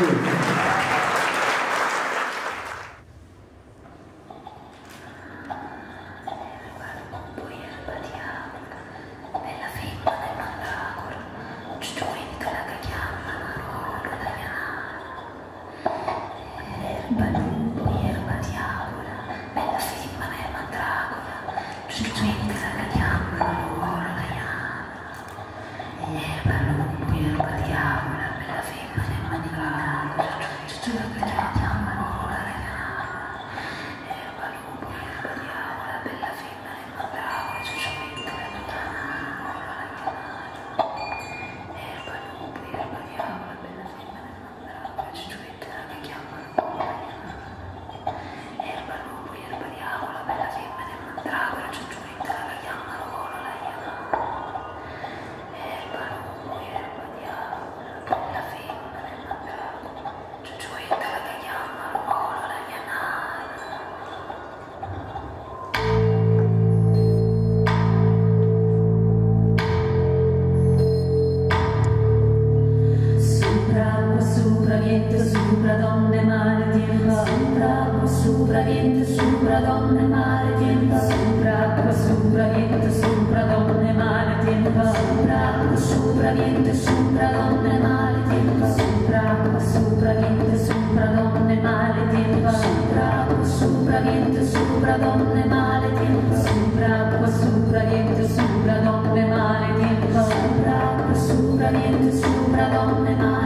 Obrigado. Sopra, donne tiempa sopra, sopra, niente sopra, donne tiempa sopra, sopra, niente sopra, donne tiempa sopra, sopra, niente sopra, donne tiempa sopra, sopra, niente sopra, donne mare,